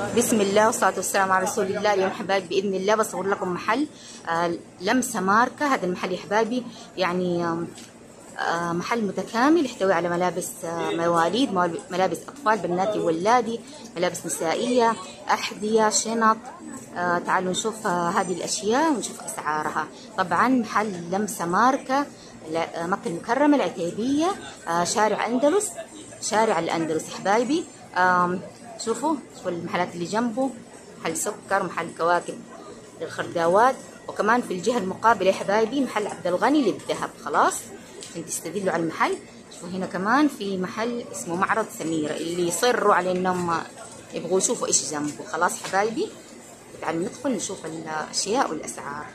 بسم الله والصلاة والسلام على رسول الله. اليوم حبايبي بإذن الله بصور لكم محل آه، لمسة ماركة. هذا المحل يا حبايبي يعني آه، محل متكامل يحتوي على ملابس آه، مواليد ملابس أطفال بناتي وولادي ملابس نسائية أحذية شنط آه، تعالوا نشوف آه، هذه الأشياء ونشوف أسعارها. طبعا محل لمسة ماركة آه، مكة المكرمة العتيبية آه، شارع أندلس شارع الأندلس حبايبي شوفوا شوفوا المحلات اللي جنبه محل سكر محل كواكب للخرداوات. وكمان في الجهة المقابلة يا حبايبي محل عبد الغني للذهب. خلاص عشان تستدلوا على المحل. شوفوا هنا كمان في محل اسمه معرض سميرة اللي يصروا على انهم يبغوا يشوفوا إيش جنبه. خلاص حبايبي تعالوا ندخل نشوف الأشياء والأسعار.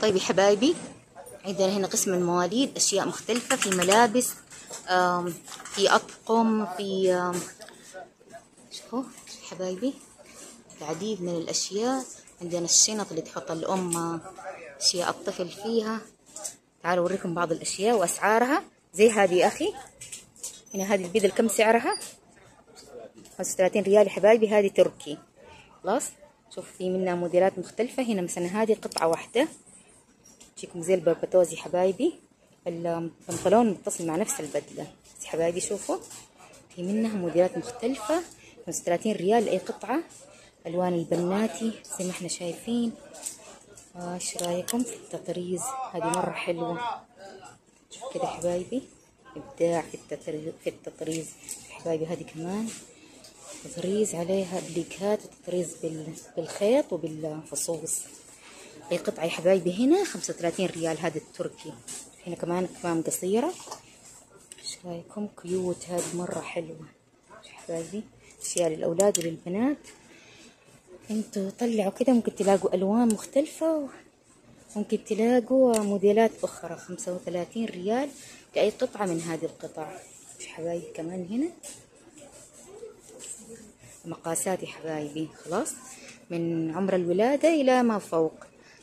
طيب يا حبايبي عندنا هنا قسم المواليد أشياء مختلفة في ملابس في أطقم في شوفوا حبايبي العديد من الأشياء. عندنا الشنط اللي تحط الأم أشياء الطفل فيها. تعالوا أوريكم بعض الأشياء وأسعارها. زي هذه أخي. هنا هذه البيضة كم سعرها؟ 35 ريال يا حبايبي هذه تركي. خلاص. شوف في منها موديلات مختلفة. هنا مثلا هذه قطعة واحدة. تجيكم زي البربتوز يا حبايبي. البنطلون متصل مع نفس البدلة. بس حبايبي شوفوا في منها موديلات مختلفة 35 ريال أي قطعة. ألوان البناتي زي ما إحنا شايفين. آه، إيش رأيكم في التطريز؟ هذه مرة حلوة. شوف كده حبايبي إبداع في التطريز في التطريز. حبايبي هذه كمان تطريز عليها بليكات وتطريز بال- بالخيط وبالفصوص. أي قطعة يا حبايبي هنا؟ خمسة وثلاثين ريال هذا التركي. هنا كمان كمام قصيرة. إيش رأيكم؟ cute هذه مرة حلوة. حبايبي أشياء للأولاد وللبنات. أنتوا طلعوا كده ممكن تلاقوا ألوان مختلفة. ممكن تلاقوا موديلات أخرى خمسة وثلاثين ريال لأي قطعة من هذه القطع. حبايبي؟ كمان هنا. مقاسات يا حبايبي. خلاص. من عمر الولادة إلى ما فوق.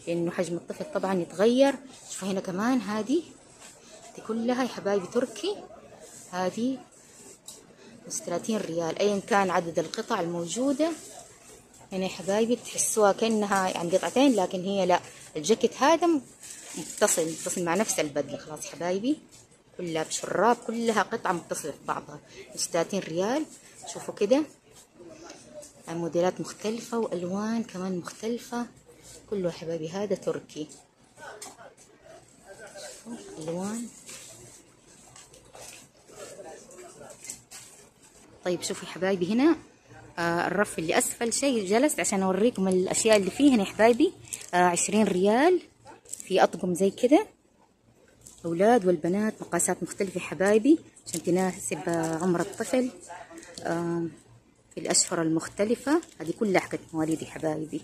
لأنه حجم الطفل طبعا يتغير. شوفوا هنا كمان هذه دي كلها يا حبايبي تركي. هذه بس 30 ريال أيا كان عدد القطع الموجودة. هنا يا حبايبي تحسوها كأنها يعني قطعتين لكن هي لا الجاكيت هذا متصل متصل مع نفس البدلة. خلاص حبايبي كلها بشراب كلها قطعة متصلة في بعضها بس 30 ريال شوفوا كده. موديلات مختلفة وألوان كمان مختلفة. كله حبايبي هذا تركي. شوفوا ألوان. طيب شوفوا حبايبي هنا آه الرف اللي أسفل شيء جلست عشان أوريكم الأشياء اللي فيه هنا يا حبايبي. آه عشرين ريال في أطقم زي كده. الأولاد والبنات مقاسات مختلفة يا حبايبي عشان تناسب آه، عمر الطفل. آه في الأشهر المختلفة. هذه كلها حقت مواليد يا حبايبي.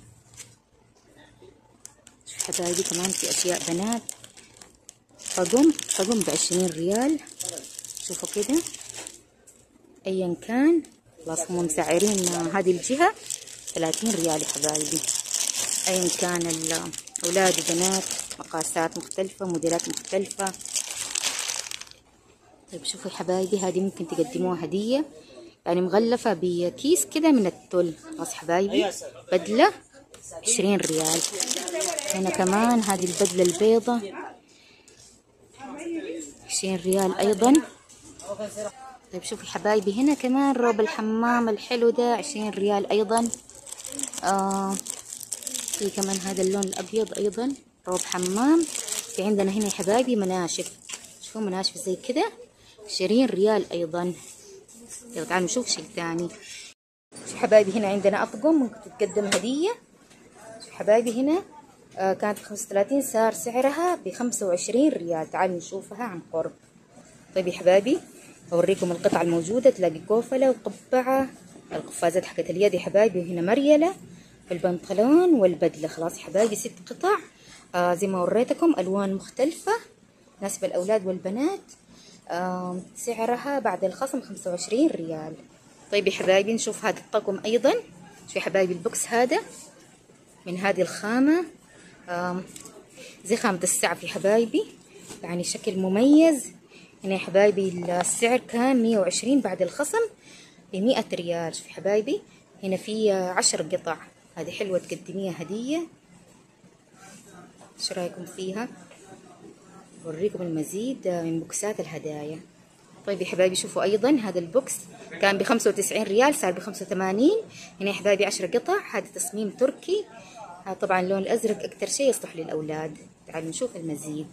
حبايبي كمان في أشياء بنات. طقم طقم بعشرين ريال. شوفوا كده. أيا كان. خلاص هم مسعرين هذه الجهة. ثلاثين ريال يا حبايبي. أيا كان الأولاد وبنات مقاسات مختلفة موديلات مختلفة. طيب شوفوا يا حبايبي هذه ممكن تقدموها هدية. يعني مغلفة بكيس كده من التل خلاص حبايبي. بدلة عشرين ريال. هنا كمان هذه البدلة البيضة. عشرين ريال أيضا. طيب شوفوا حبايبي هنا كمان روب الحمام الحلو ده عشرين ريال أيضا. آه في كمان هذا اللون الأبيض أيضا روب حمام. في عندنا هنا يا حبايبي مناشف. شوفوا مناشف زي كده عشرين ريال أيضا. يلا تعالوا نشوف شيء ثاني. شوف حبايبي هنا عندنا أطقم ممكن تتقدم هدية. شوف حبايبي هنا. كانت بخمسة وثلاثين صار سعرها بخمسة وعشرين ريال. تعالوا نشوفها عن قرب. طيب يا حبايبي أوريكم القطع الموجودة. تلاقي كوفلة وقبعة القفازات حقت اليد يا حبايبي وهنا مريلة. البنطلون والبدلة. خلاص يا حبايبي ست قطع. آه زي ما وريتكم ألوان مختلفة. ناسبة الأولاد والبنات آه سعرها بعد الخصم خمسة وعشرين ريال. طيب يا حبايبي نشوف هذا الطقم أيضا. شوف يا حبايبي البوكس هذا من هذه الخامة. زي خامة السعف يا حبايبي. يعني شكل مميز. هنا يا حبايبي السعر كان مية وعشرين بعد الخصم بمئة ريال. شوف حبايبي هنا في عشر قطع. هذه حلوة تقدميها هدية. إيش رأيكم فيها؟ أوريكم المزيد من بوكسات الهدايا. طيب يا حبايبي شوفوا أيضا هذا ال box كان ب 95 ريال صار ب 85 هنا يا حبايبي 10 قطع. هذا تصميم تركي. هذا طبعا اللون الأزرق أكثر شيء يصلح للأولاد. تعالوا نشوف المزيد.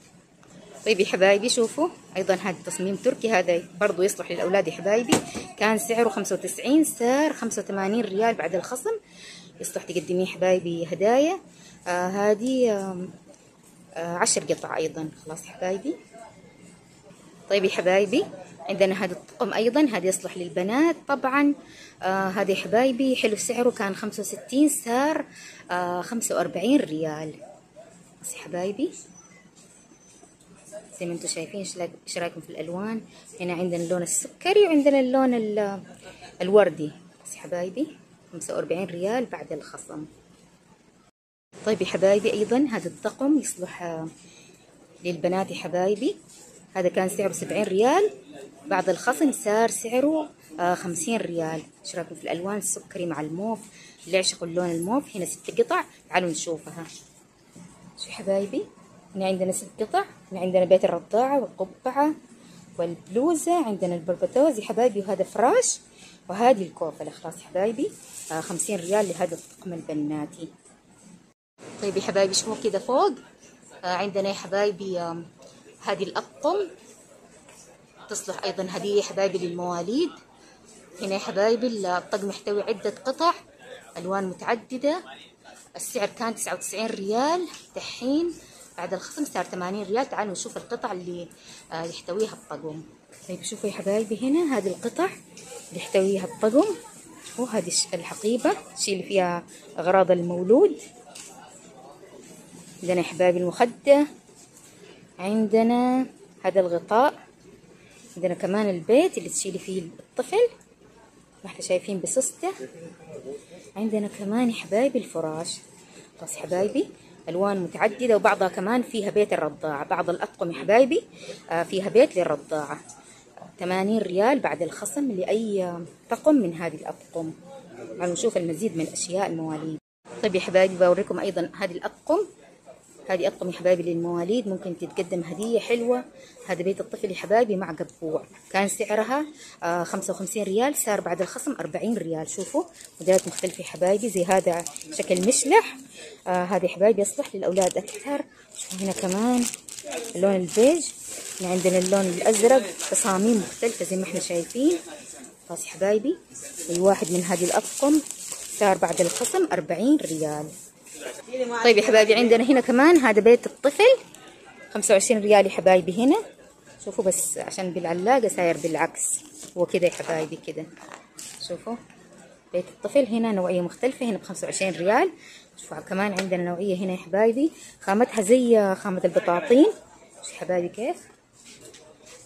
طيب يا حبايبي شوفوا. أيضا هذا تصميم تركي هذا برضو يصلح للأولاد يا حبايبي. كان سعره 95 صار 85 ريال بعد الخصم. يصلح تقدميه حبايبي هدايا. آه هذه آه آه عشر قطع أيضا. خلاص حبايبي. طيب يا حبايبي عندنا هذا الطقم أيضا هذا يصلح للبنات. طبعا آه هذا حبايبي حلو سعره كان 65 صار آه 45 ريال. بس حبايبي زي ما أنتم شايفين إيش رأيكم في الألوان؟ هنا عندنا اللون السكري وعندنا اللون الوردي. بس حبايبي 45 ريال بعد الخصم. طيب يا حبايبي أيضا هذا الطقم يصلح للبنات يا حبايبي. هذا كان سعره 70 ريال. بعد الخصم صار سعره خمسين ريال. إيش رأيكم في الألوان؟ السكري مع الموف اللي يعشقوا اللون الموف. هنا ست قطع. تعالوا نشوفها. شوفوا حبايبي؟ هنا عندنا ست قطع. هنا عندنا بيت الرضاعة والقبعة والبلوزة. عندنا البربتوز يا حبايبي وهذا فراش. وهذه الكوفلة. خلاص حبايبي. آه خمسين ريال لهذا الطقم البناتي. طيب يا حبايبي شوفوا كده فوق؟ آه عندنا يا حبايبي آه هذه الأطقم. تصلح أيضا هدية حبايبي للمواليد. هنا يا حبايبي الطقم يحتوي عدة قطع ألوان متعددة. السعر كان تسعة وتسعين ريال دحين. بعد الخصم صار 80 ريال. تعالوا نشوف القطع اللي يحتويها الطقم. طيب شوفوا يا حبايبي هنا هذه القطع اللي يحتويها الطقم. وهذه الحقيبة الشيء اللي فيها أغراض المولود. عندنا يا حبايبي المخدة. عندنا هذا الغطاء. عندنا كمان البيت اللي تشيلي فيه الطفل. ما إحنا شايفين بسسته عندنا كمان حبايبي الفراش. بس حبايبي ألوان متعددة وبعضها كمان فيها بيت الرضاعة. بعض الأطقم حبايبي فيها بيت للرضاعة. 80 ريال بعد الخصم لأي طقم من هذه الأطقم. تعالوا نشوف المزيد من اشياء المواليد. طيب يا حبايبي بوريكم أيضا هذه الأطقم. هذه أطقم يا حبايبي للمواليد. ممكن تتقدم هدية حلوة. هذا بيت الطفل يا حبايبي مع قبوع كان سعرها آه 55 ريال. صار بعد الخصم 40 ريال. شوفوا موديلات مختلفة يا حبايبي زي هذا شكل مشلح. آه هذا يا حبايبي يصلح للأولاد أكثر. شوفوا هنا كمان اللون البيج. هنا عندنا اللون الأزرق. تصاميم مختلفة زي ما إحنا شايفين. خلاص يا حبايبي الواحد من هذه الأطقم صار بعد الخصم 40 ريال. طيب يا حبايبي عندنا هنا كمان هذا بيت الطفل 25 ريال يا حبايبي هنا. شوفوا بس عشان بالعلاقة ساير بالعكس. هو كده يا حبايبي كده شوفوا. بيت الطفل هنا نوعية مختلفة هنا ب 25 ريال. شوفوا كمان عندنا نوعية هنا يا حبايبي. خامتها زي خامة البطاطين. شوفوا حبايبي كيف.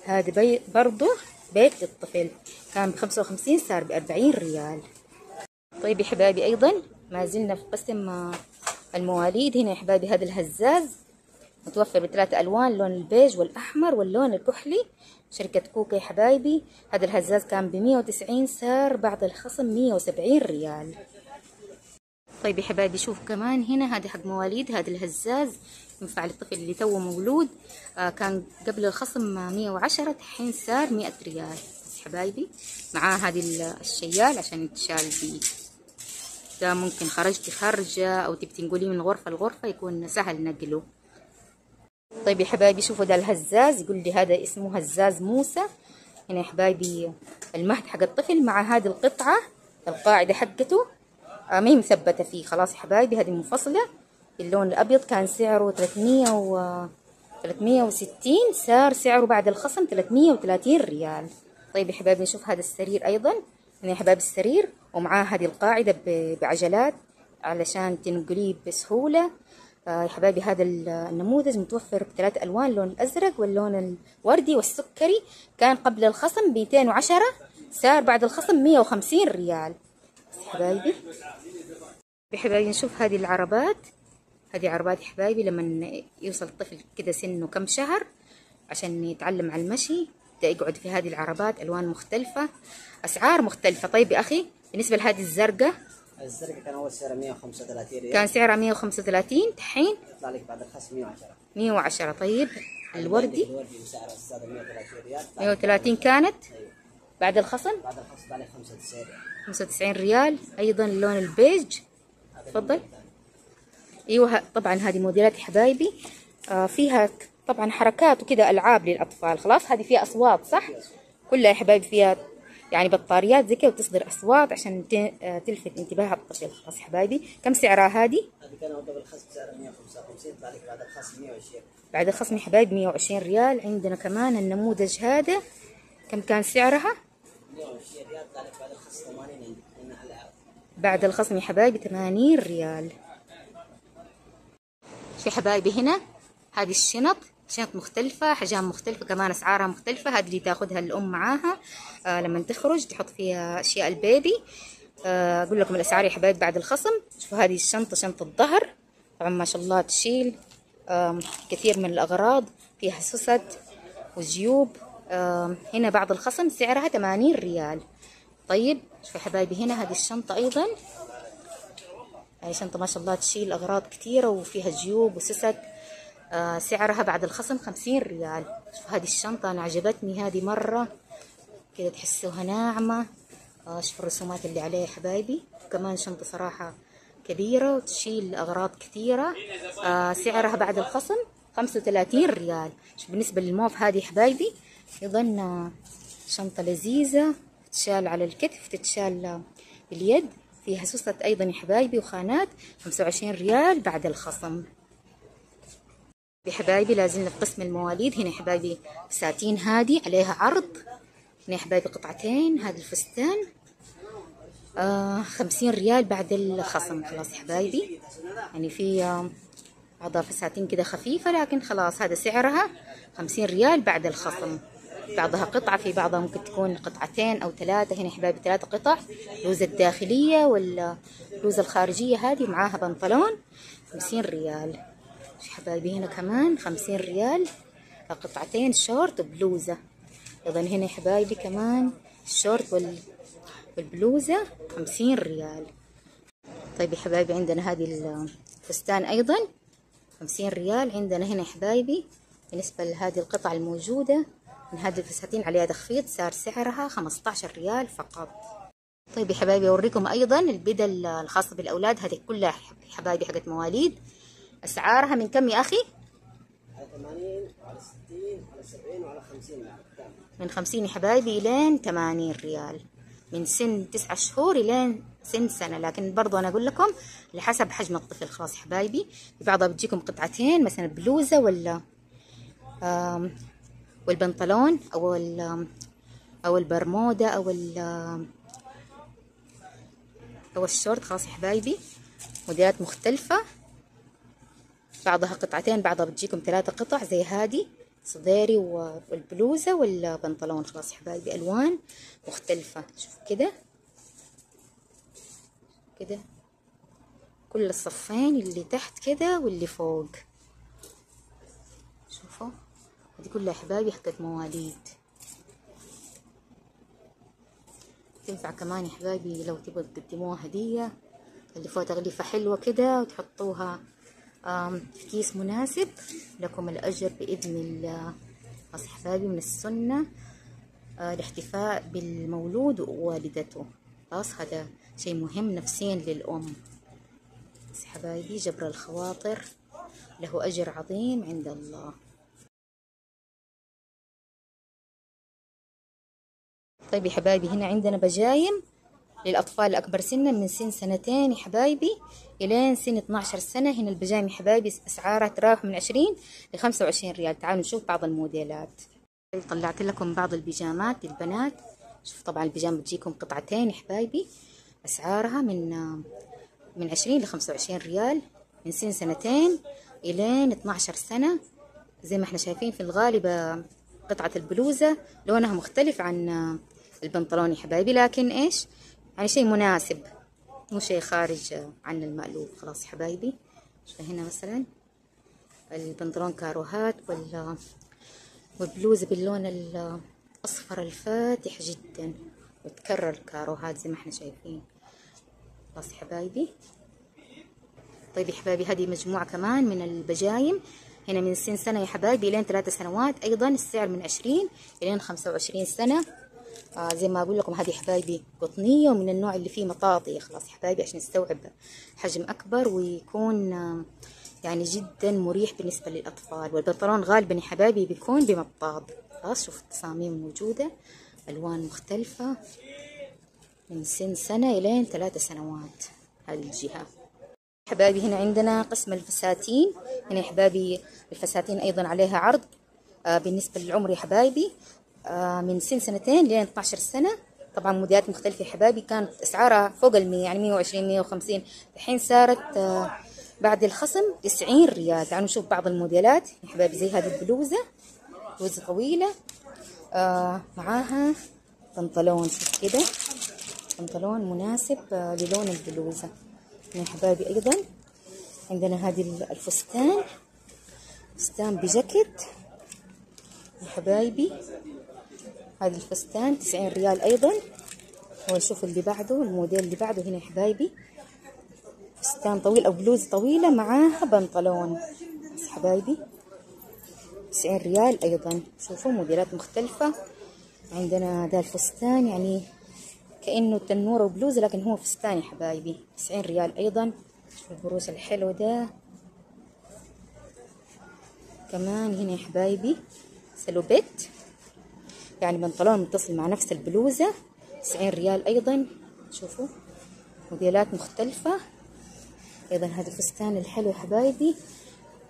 هذا بي برضو بيت للطفل كان ب 55 صار ب 40 ريال. طيب يا حبايبي أيضا ما زلنا في قسم المواليد هنا يا حبايبي هذا الهزاز. متوفر بثلاثة ألوان اللون البيج والأحمر واللون الكحلي شركة كوكا يا حبايبي هذا الهزاز كان بمية وتسعين صار بعد الخصم مية وسبعين ريال. طيب يا حبايبي شوف كمان هنا هذا حق مواليد هذا الهزاز. ينفع للطفل اللي توه مولود. آه كان قبل الخصم مية وعشرة الحين صار مئة ريال. حبايبي معاه هذه الشيال عشان يتشال بيه. ده ممكن خرجتي خارجة أو تبي تنقليه من غرفة لغرفة يكون سهل نقله. طيب يا حبايبي شوفوا ده الهزاز يقول لي هذا اسمه هزاز موسى. هنا يا حبايبي المهد حق الطفل مع هذه القطعة القاعدة حقته آه ما هي مثبتة فيه. خلاص يا حبايبي هذه منفصلة. اللون الأبيض كان سعره 300 و 360 صار سعره بعد الخصم 330 ريال. طيب يا حبايبي نشوف هذا السرير أيضا. هنا يا حبايبي السرير ومعاه هذه القاعدة بعجلات علشان تنقليه بسهولة. آه يا حبايبي هذا النموذج متوفر بثلاث ألوان اللون الأزرق واللون الوردي والسكري. كان قبل الخصم 210 صار بعد الخصم 150 ريال. يا حبايبي حبايبي نشوف هذه العربات. هذه عربات حبايبي لما يوصل الطفل كده سنه كم شهر عشان يتعلم على المشي يبدأ يقعد في هذه العربات ألوان مختلفة أسعار مختلفة. طيب يا أخي بالنسبة لهذه الزرقاء الزرقاء كان أول سعره 135 ريال. كان سعرها 135 دحين؟ يطلع لك بعد الخصم 110 110 طيب الوردي؟ الوردي بسعر السادة 130 ريال. 130 كانت؟ بعد الخصم؟ بعد الخصم يطلع لك 95 ريال. 95 ريال. أيضا اللون البيج. تفضل. أيوه طبعا هذه موديلات حبايبي. آه فيها طبعا حركات وكذا ألعاب للأطفال خلاص؟ هذه فيها أصوات صح؟ كلها يا حبايبي فيها يعني بطاريات زي كذا وتصدر أصوات عشان تلفت انتباه الطفل خلاص حبايبي كم سعرها هذه؟ هذه كان قبل الخصم سعره 155 يطلع لك بعد الخصم 120 بعد الخصم حبايبي 120 ريال. عندنا كمان النموذج هذا. كم كان سعرها؟ 120 ريال يطلع لك بعد الخصم 80 عندك. من العاب بعد الخصم يا حبايبي 80 ريال. في حبايبي هنا؟ هذه الشنط. شنط مختلفة حجام مختلفة كمان أسعارها مختلفة. هذه اللي تاخدها الأم معاها. آه لما تخرج تحط فيها أشياء البيبي. آه أقول لكم الأسعار يا حبايبي بعد الخصم. شوفوا هذه الشنطة شنطة ظهر طبعا ما شاء الله تشيل. آم، كثير من الأغراض. فيها سوست وجيوب آم، هنا بعد الخصم سعرها 80 ريال. طيب شوفوا حبايبي هنا هذه الشنطة أيضا. هاي شنطة ما شاء الله تشيل أغراض كثيرة وفيها جيوب وسست آه سعرها بعد الخصم خمسين ريال. شوف هذه الشنطة أنا عجبتني هذه مرة. كذا تحسوها ناعمة. آه شوف الرسومات اللي عليها حبايبي. كمان شنطة صراحة كبيرة وتشيل أغراض كثيرة. آه سعرها بعد الخصم خمسة وثلاثين ريال. شوف بالنسبة للموف هذه حبايبي آه، شنطة لذيذة. تتشال على الكتف تتشال آه، باليد. فيها سوست أيضا يا حبايبي وخانات. خمسة وعشرين ريال بعد الخصم. حبايبي لازلنا في قسم المواليد هنا حبايبي فساتين هذه عليها عرض. هنا حبايبي قطعتين هذا الفستان. آه خمسين ريال بعد الخصم خلاص حبايبي. يعني في آه، بعضها فساتين كده خفيفة لكن خلاص هذا سعرها. خمسين ريال بعد الخصم. بعضها قطعة في بعضها ممكن تكون قطعتين أو ثلاثة. هنا حبايبي ثلاثة قطع. بلوزة الداخلية والبلوزة الخارجية هذه معاها بنطلون. خمسين ريال. حبايبي هنا كمان خمسين ريال. قطعتين شورت وبلوزة أيضا هنا حبايبي كمان الشورت وال... والبلوزة خمسين ريال. طيب يا حبايبي عندنا هذه الفستان أيضا خمسين ريال. عندنا هنا حبايبي بالنسبة لهذه القطع الموجودة من هذه الفساتين عليها تخفيض صار سعرها خمسطعشر ريال فقط. طيب يا حبايبي أوريكم أيضا البدل الخاصة بالأولاد. هذه كلها حبايبي حقت مواليد. أسعارها من كم يا أخي؟ على 80 وعلى 60 وعلى 70 وعلى 50 كامل من خمسين يا حبايبي إلين تمانين ريال. من سن تسعة شهور إلين سن سنة. لكن برضو أنا أقول لكم لحسب حجم الطفل. خلاص حبايبي في بعضها بتجيكم قطعتين مثلا بلوزة ولا والبنطلون أو ال- أو البرمودا أو ال أو الشورت. خلاص يا حبايبي موديلات مختلفة. بعضها قطعتين بعضها بتجيكم ثلاثة قطع زي هذه صديري والبلوزة والبنطلون. خلاص حبايبي ألوان مختلفة. شوفوا كده. كده. كل الصفين اللي تحت كده واللي فوق. شوفوا. هذه كلها حبايبي حقت مواليد. تنفع كمان يا حبايبي لو تبغوا تقدموها هدية. تغلفوها تغليفة حلوة كده وتحطوها في كيس مناسب لكم الأجر بإذن الله. حبايبي من السنة آه، الاحتفاء بالمولود ووالدته. خلاص هذا شيء مهم نفسيا للأم. بس حبايبي جبر الخواطر له أجر عظيم عند الله. طيب يا حبايبي هنا عندنا بجايم للأطفال الأكبر سنا من سن سنتين. يا حبايبي إلين سن 12 سنة هنا البجايم يا حبايبي أسعارها تراوح من 20 ل 25 ريال. تعالوا نشوف بعض الموديلات. طلعت لكم بعض البيجامات للبنات. شوف طبعا البيجامة بتجيكم قطعتين يا حبايبي. أسعارها من من 20 ل 25 ريال من سن سنتين إلين 12 سنة. زي ما إحنا شايفين في الغالب قطعة البلوزة لونها مختلف عن البنطلون يا حبايبي. لكن إيش؟ يعني شيء مناسب. مو شيء خارج عن المألوف. خلاص حبايبي هنا مثلا؟ البنطلون كاروهات وال والبلوزة باللون ال- أصفر الفاتح جدا. وتكرر الكاروهات زي ما إحنا شايفين. خلاص حبايبي. طيب يا حبايبي هذه مجموعة كمان من البجايم. هنا من سن سنة يا حبايبي لين ثلاثة سنوات. أيضا السعر من عشرين إلين خمسة وعشرين سنة. آه زي ما أقول لكم هذه حبايبي قطنية ومن النوع اللي فيه مطاطي. خلاص حبايبي عشان نستوعب حجم أكبر ويكون آه يعني جدا مريح بالنسبة للأطفال. والبنطلون غالبا يا حبايبي بيكون بمطاط خلاص شوف التصاميم موجودة ألوان مختلفة من سن سنة إلين ثلاثة سنوات هذه الجهة. حبايبي هنا عندنا قسم الفساتين. هنا حبايبي الفساتين أيضا عليها عرض آه بالنسبة للعمر يا حبايبي. من سن سنتين لين 12 سنة. طبعا موديلات مختلفة. يا حبايبي كانت أسعارها فوق المية يعني 120 150 الحين صارت آه بعد الخصم 90 ريال. تعالوا نشوف بعض الموديلات. يا حبايبي زي هذه البلوزة. بلوزة طويلة. آه معاها بنطلون. شوف كده. بنطلون مناسب آه للون البلوزة. يا حبايبي أيضا. عندنا هذه الفستان. فستان بجاكيت. يا حبايبي. هذا الفستان 90 ريال أيضا. ونشوف اللي بعده الموديل اللي بعده هنا حبايبي. فستان طويل أو بلوزة طويلة معاها بنطلون. بس حبايبي 90 ريال أيضا. شوفوا موديلات مختلفة. عندنا ذا الفستان يعني كأنه تنورة وبلوزة لكن هو فستان يا حبايبي. 90 ريال أيضا. شوفوا البروش الحلو ده. كمان هنا يا حبايبي سلوبيت. يعني بنطلون متصل مع نفس البلوزة 90 ريال أيضا. شوفوا موديلات مختلفة. أيضا هذا الفستان الحلو حبايبي.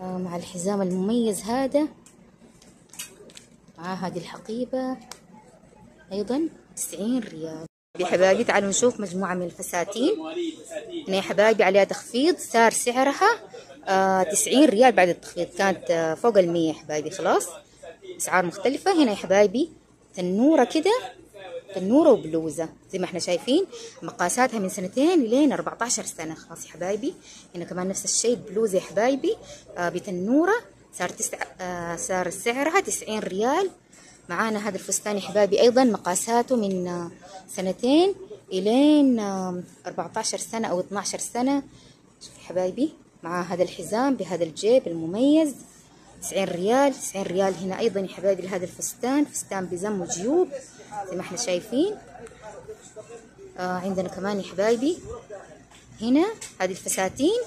آه مع الحزام المميز هذا. مع هذه الحقيبة أيضا 90 ريال. يا حبايبي تعالوا نشوف مجموعة من الفساتين. هنا يا حبايبي عليها تخفيض صار سعرها آه 90 ريال بعد التخفيض. كانت آه فوق المية يا حبايبي خلاص. أسعار مختلفة. هنا يا حبايبي تنورة كده تنورة وبلوزة. زي ما إحنا شايفين مقاساتها من سنتين لين 14 سنة. خلاص يا حبايبي. هنا كمان نفس الشيء بلوزة يا حبايبي. آه بتنورة. صار تسع آه صار سعرها 90 ريال. معانا هذا الفستان يا حبايبي. أيضا مقاساته من آه سنتين إلين آه 14 سنة أو 12 سنة. شوف يا حبايبي مع هذا الحزام بهذا الجيب المميز. 90 ريال 90 ريال هنا أيضا يا حبايبي لهذا الفستان فستان بزم وجيوب زي ما إحنا شايفين. آه عندنا كمان يا حبايبي هنا هذه الفساتين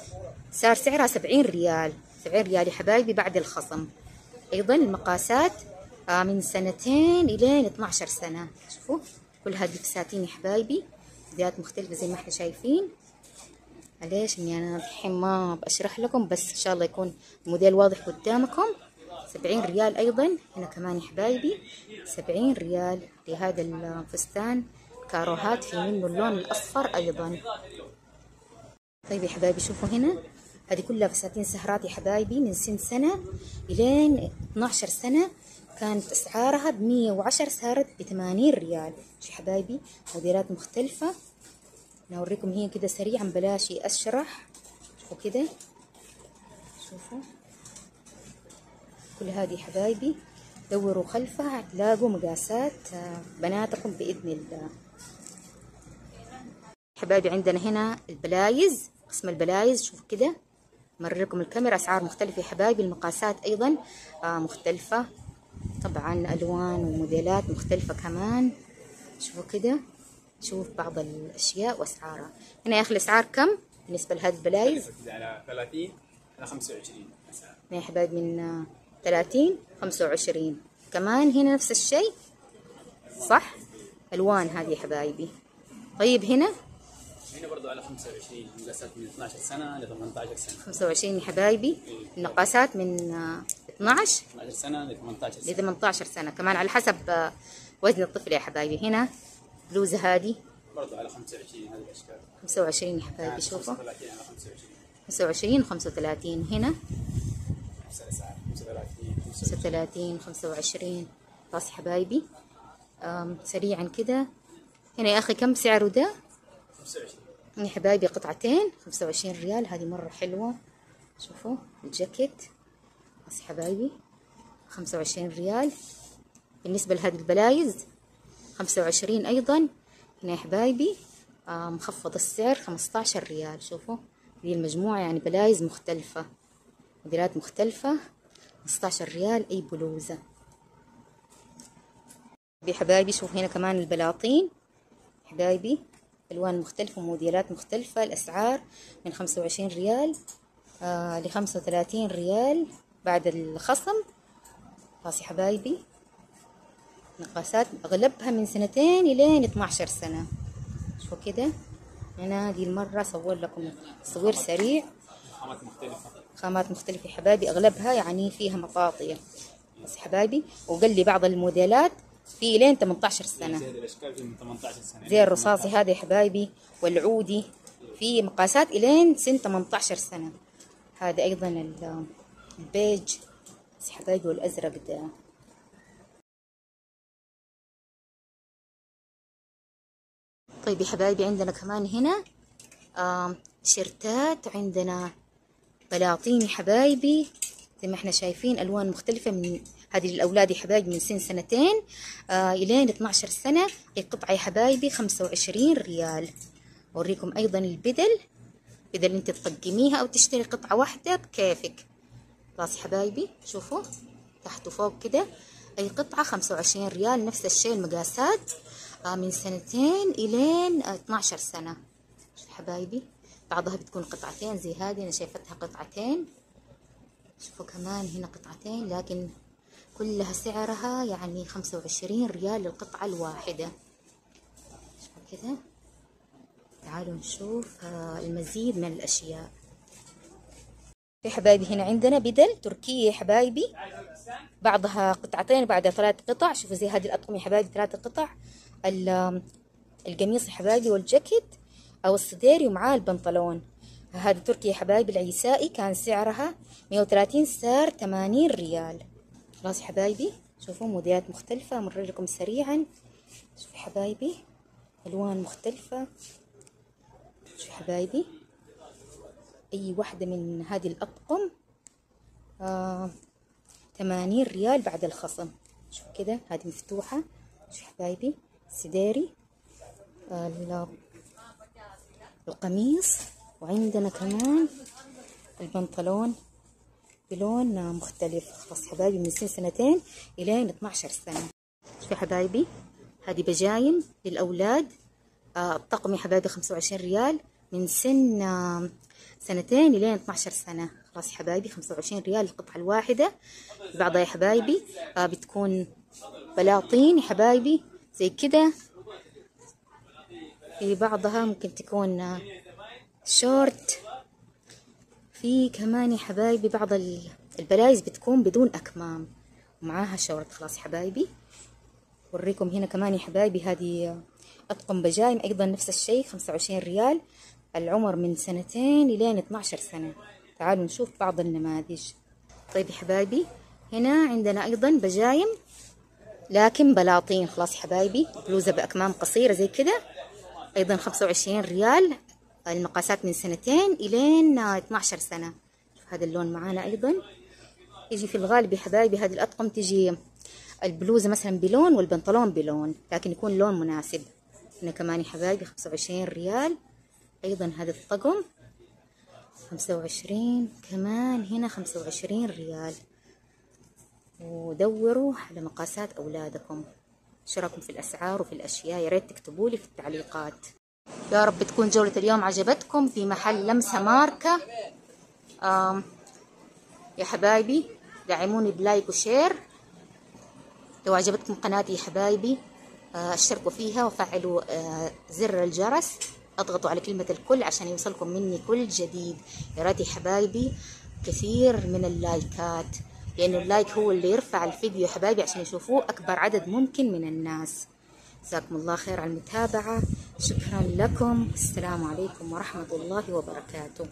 صار سعرها 70 ريال 70 ريال يا حبايبي بعد الخصم. أيضا المقاسات آه من سنتين إلين 12 سنة. شوفوا كل هذه الفساتين يا حبايبي فيديوهات مختلفة زي ما إحنا شايفين. ليش إني أنا الحين ما بشرح لكم بس إن شاء الله يكون الموديل واضح قدامكم. سبعين ريال أيضا هنا كمان يا حبايبي. سبعين ريال لهذا الفستان كاروهات في منه اللون الأصفر أيضا. طيب يا حبايبي شوفوا هنا. هذه كلها فساتين سهرات يا حبايبي من سن سنة إلين 12 سنة. كانت أسعارها بمية وعشر صارت بثمانين ريال. شو حبايبي موديلات مختلفة. نوريكم هي كده سريعا بلاش أشرح. شوفوا كده شوفوا. كل هذه حبايبي دوروا خلفها هتلاقوا مقاسات بناتكم بإذن الله. حبايبي عندنا هنا البلايز قسم البلايز. شوفوا كده. مرر لكم الكاميرا أسعار مختلفة يا حبايبي المقاسات أيضا مختلفة. طبعا ألوان وموديلات مختلفة كمان. شوفوا كده. شوف بعض الأشياء وأسعارها. هنا يا أخي الأسعار كم بالنسبة لهذه البلايز؟ على 30 على 25 أسعار. يا حبايبي من 30 25 كمان هنا نفس الشيء. صح؟ ألوان هذه يا حبايبي. طيب هنا؟ هنا برضو على 25 مقاسات من 12 سنة ل 18 سنة. 25 يا حبايبي. النقاسات من 12 12 سنة ل 18 ل سنة. 18 سنة. كمان على حسب وزن الطفل يا حبايبي. هنا؟ بلوزة هذه؟ برضو على 25 هذه الأشكال. 25 يا حبايبي شوفوا. 35 على 25 25 35 هنا. نفس الأسعار 35 25 35 25 خلاص حبايبي. سريعا كده. هنا يا أخي كم سعره ده؟ 25 يا حبايبي قطعتين 25 ريال. هذه مرة حلوة. شوفوا الجاكيت. يا حبايبي 25 ريال. بالنسبة لهذه البلايز خمسة وعشرين أيضا. هنا يا حبايبي آه مخفض السعر خمسة عشر ريال. شوفوا دي المجموعة يعني بلايز مختلفة موديلات مختلفة. خمسة عشر ريال أي بلوزة. يا حبايبي شوفوا هنا كمان البناطلين. حبايبي ألوان مختلفة وموديلات مختلفة. الأسعار من خمسة وعشرين ريال آه لخمسة وثلاثين ريال. بعد الخصم خلاص يا حبايبي. نقاسات أغلبها من سنتين إلين 12 سنة. شوفوا كده؟ أنا دي المرة صور لكم تصوير سريع. خامات مختلفة. خامات مختلفة يا حبايبي أغلبها يعني فيها مطاطية بس حبايبي وقال لي بعض الموديلات في إلين 18 سنة. زي في من 18 سنة. زي الرصاصي هذا يا حبايبي والعودي في مقاسات إلين سن 18 سنة. هذا أيضا ال- البيج. بس حبايبي والأزرق ده. طيب يا حبايبي عندنا كمان هنا آم، تيشيرتات وعندنا بلاطين يا حبايبي. زي ما إحنا شايفين ألوان مختلفة من هذه للاولاد يا حبايبي من سن سنتين آه إلين 12 سنة. القطعة يا حبايبي 25 ريال. أوريكم أيضا البدل. بدل أنت تطقميها أو تشتري قطعة واحدة بكيفك. خلاص يا حبايبي شوفوا تحت وفوق كده. أي قطعة 25 ريال نفس الشيء المقاسات. آه من سنتين إلين آه 12 سنة. شوف حبايبي؟ بعضها بتكون قطعتين زي هذه أنا شايفتها قطعتين. شوفوا كمان هنا قطعتين لكن كلها سعرها يعني خمسة وعشرين ريال للقطعة الواحدة. شوفوا كده تعالوا نشوف آه، المزيد من الأشياء. في حبايبي هنا عندنا بدل تركية حبايبي. بعضها قطعتين بعدها ثلاث قطع. شوفوا زي هذه الأطقم يا حبايبي ثلاث قطع. القميص يا حبايبي والجاكيت أو الصديري ومعاه البنطلون. هذا تركي يا حبايبي العيسائي كان سعرها 130 صار 80 ريال. خلاص يا حبايبي شوفوا موديلات مختلفة أمر لكم سريعا. شوفوا حبايبي ألوان مختلفة. شوفوا حبايبي أي واحدة من هذه الأطقم آه 80 ريال بعد الخصم. شوفوا كده هذه مفتوحة. يا حبايبي. آه ال- القميص وعندنا كمان البنطلون بلون مختلف. خلاص حبايبي من سن سنتين إلى 12 سنة. شوفوا حبايبي هذه بجايم للأولاد آه، الطقم يا حبايبي 25 ريال. من سن آه، سنتين إلى 12 سنة. خلاص يا حبايبي 25 ريال القطعة الواحدة. بعضها يا حبايبي آه، بتكون بناطلين يا حبايبي. زي كده. في بعضها ممكن تكون شورت. في كمان يا حبايبي بعض ال- البلايز بتكون بدون أكمام. ومعاها شورت. خلاص حبايبي. وريكم هنا كمان يا حبايبي. هذه أطقم بجايم. أيضا نفس الشيء. 25 ريال. العمر من سنتين إلى 12 سنة. تعالوا نشوف بعض النماذج. طيب يا حبايبي. هنا عندنا أيضا بجايم. لكن بلاطين خلاص حبايبي. بلوزة بأكمام قصيرة زي كده. أيضا 25 ريال. المقاسات من سنتين إلين 12 سنة. شوف هذا اللون معانا أيضا. يجي في الغالب يا حبايبي هذه الأطقم تجي البلوزة مثلا بلون والبنطلون بلون لكن يكون لون مناسب. هنا كمان يا حبايبي 25 ريال. أيضا هذا الطقم. 25 كمان هنا 25 ريال. ودوروا على مقاسات أولادكم. إيش رأيكم في الأسعار وفي الأشياء؟ يا ريت تكتبوا لي في التعليقات. يا رب تكون جولة اليوم عجبتكم. في محل لمسة ماركة. آم يا حبايبي دعموني ب like و share. لو عجبتكم قناتي يا حبايبي آه، اشتركوا فيها وفعلوا آه، زر الجرس. اضغطوا على كلمة الكل عشان يوصلكم مني كل جديد. يا ريت يا حبايبي كثير من اللايكات. لأنه ال like هو اللي يرفع الفيديو يا حبايبي عشان يشوفوه أكبر عدد ممكن من الناس. جزاكم الله خير على المتابعة. شكرا لكم. السلام عليكم ورحمة الله وبركاته.